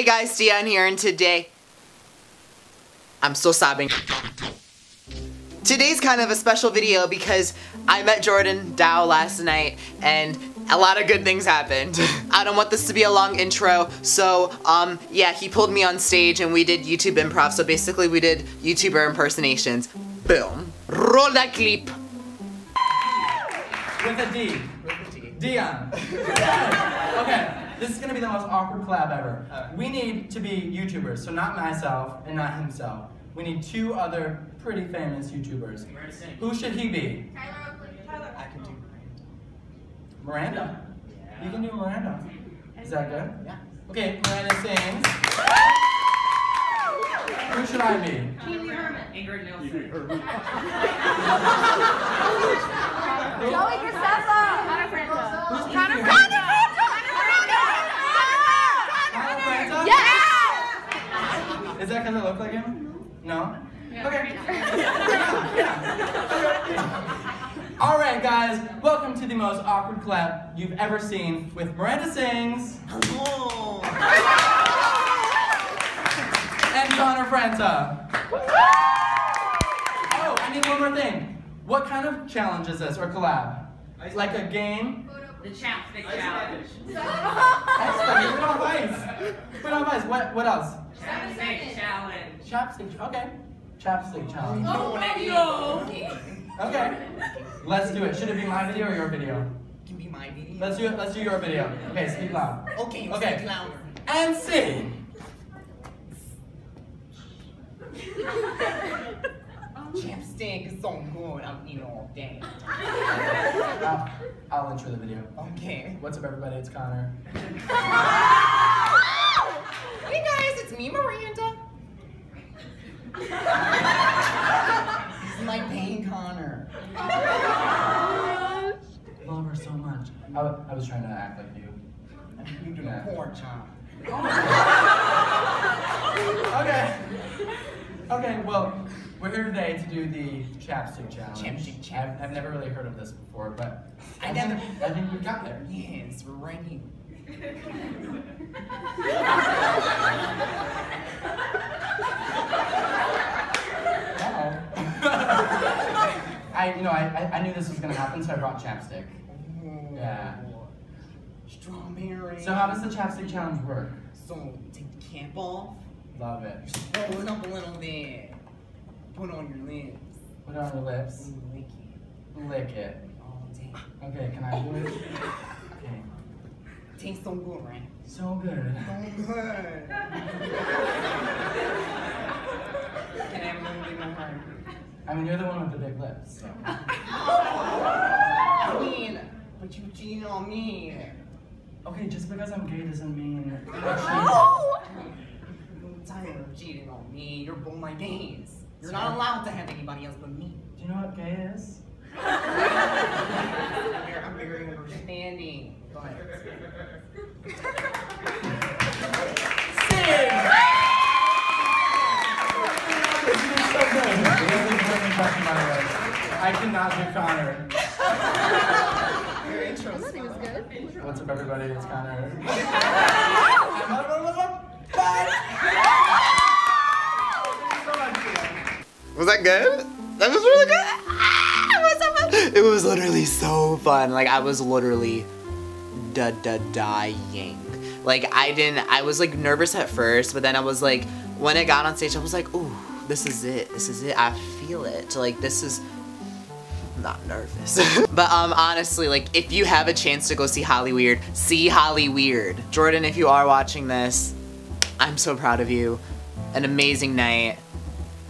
Hey guys, Deon here, and today I'm still sobbing. Today's kind of a special video because I met Jordan Doww last night and a lot of good things happened. I don't want this to be a long intro, so um, yeah, he pulled me on stage and we did YouTube improv, so basically we did YouTuber impersonations. Boom. Roll that clip. With a D. with Deon. okay, this is gonna be the most awkward collab ever. We need to be YouTubers, so not myself and not himself. We need two other pretty famous YouTubers. Who should he be? Tyler, Tyler. I can do Miranda. You can do Miranda. Is that good? Yeah. Okay, Miranda sings. Who should I be? Ingrid Nilsen. Joey Graceffa! Connor Franta. Who's Connor easier? Franta! Kyle Franta? Yes! Is that because I look like him? No? Okay. All right, guys. Welcome to the most awkward clap you've ever seen with Miranda Sings Hello. and Connor Franta. Oh, I need one more thing. What kind of challenge is this or collab? Like a game? The chapstick challenge. Ice cream. Put on ice. Put on ice. What? What else? Chapstick challenge. Chapstick. Okay. Chapstick challenge. Oh, Okay. Let's do it. Should it be my video or your video? Can be my video. Let's do it. Let's do your video. Okay, speak loud. Okay, Okay. speak louder. And sing. Chapstick is so good. I'm eating all day. I'll, I'll intro the video. Okay. What's up, everybody? It's Connor. Hey guys, it's me, Miranda. this is my pain, Connor. Love her so much. I, I was trying to act like you. You do poor job. Okay. Okay. Well, we're here today to do the chapstick challenge. Chapstick challenge. I've, I've never really heard of this before, but I never- I think we got there. Yes, we're right here. I, you know, I, I, I knew this was gonna happen, so I brought chapstick. Yeah. Strawberry. So how does the chapstick challenge work? So take the cap off, Love it. roll it up a little bit, put it on your lips, Put it on your lips. and lick it Lick it. all day. Okay, can I do it? Okay. Tastes so good, right? So good. So good. Can I have a little bit more? I mean, you're the one with the big lips. So. I mean, but you cheated on me. Okay, just because I'm gay doesn't mean. Oh! Tired of cheating on me. You're both my gays. You're not allowed to have anybody else but me. Do you know what gay is? I'm very, understanding. Go ahead. Sing! You're so good. It is a good impression, by the way. I cannot do Connor. Your intro is He was good. What's up, everybody? It's Connor. Was that good? That was really good. Ah, it was so fun. It was literally so fun. Like I was literally da da dying. Like I didn't. I was like nervous at first, but then I was like, when it got on stage, I was like, ooh, this is it. This is it. I feel it. Like this is. Not nervous. but um honestly, like if you have a chance to go see HollyWEIRD, see HollyWEIRD. Jordan, if you are watching this, I'm so proud of you. An amazing night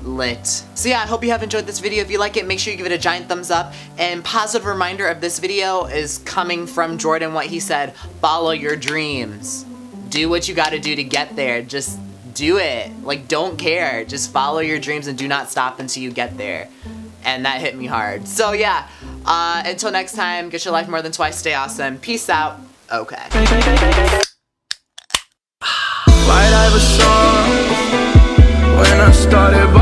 lit. So yeah, I hope you have enjoyed this video. If you like it, make sure you give it a giant thumbs up. And positive reminder of this video is coming from Jordan, what he said, follow your dreams. Do what you gotta do to get there. Just do it. Like, don't care. Just follow your dreams and do not stop until you get there. And that hit me hard. So yeah, uh, until next time, get your life more than twice, stay awesome. Peace out. Okay. Iverson. When I started